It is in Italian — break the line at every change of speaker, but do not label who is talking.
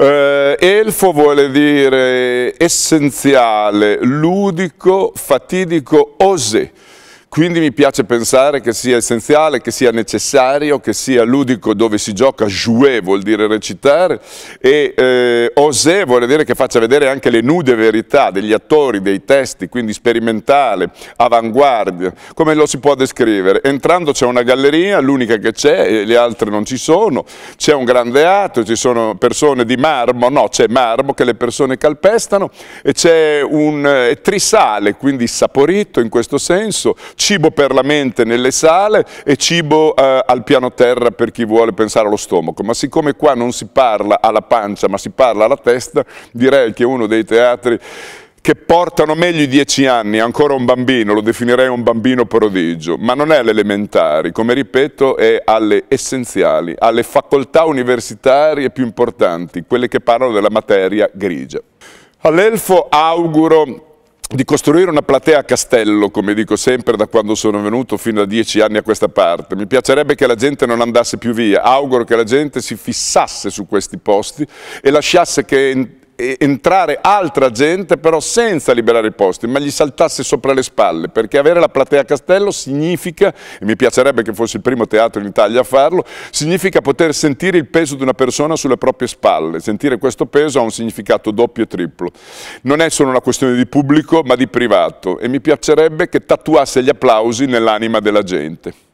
Eh, elfo vuole dire essenziale, ludico, fatidico, osé. Quindi mi piace pensare che sia essenziale, che sia necessario, che sia ludico dove si gioca, jouer vuol dire recitare e eh, osé vuol dire che faccia vedere anche le nude verità degli attori, dei testi, quindi sperimentale, avanguardia, come lo si può descrivere? Entrando c'è una galleria, l'unica che c'è, le altre non ci sono, c'è un grande atto, ci sono persone di marmo, no c'è marmo che le persone calpestano e c'è un eh, trisale, quindi saporito in questo senso, cibo per la mente nelle sale e cibo eh, al piano terra per chi vuole pensare allo stomaco. Ma siccome qua non si parla alla pancia ma si parla alla testa, direi che uno dei teatri che portano meglio i dieci anni, ancora un bambino, lo definirei un bambino prodigio, ma non è alle elementari, come ripeto è alle essenziali, alle facoltà universitarie più importanti, quelle che parlano della materia grigia. All'Elfo auguro di costruire una platea a castello, come dico sempre da quando sono venuto fino a dieci anni a questa parte. Mi piacerebbe che la gente non andasse più via, auguro che la gente si fissasse su questi posti e lasciasse che entrare altra gente però senza liberare i posti, ma gli saltasse sopra le spalle, perché avere la platea Castello significa, e mi piacerebbe che fosse il primo teatro in Italia a farlo, significa poter sentire il peso di una persona sulle proprie spalle, sentire questo peso ha un significato doppio e triplo. Non è solo una questione di pubblico, ma di privato, e mi piacerebbe che tatuasse gli applausi nell'anima della gente.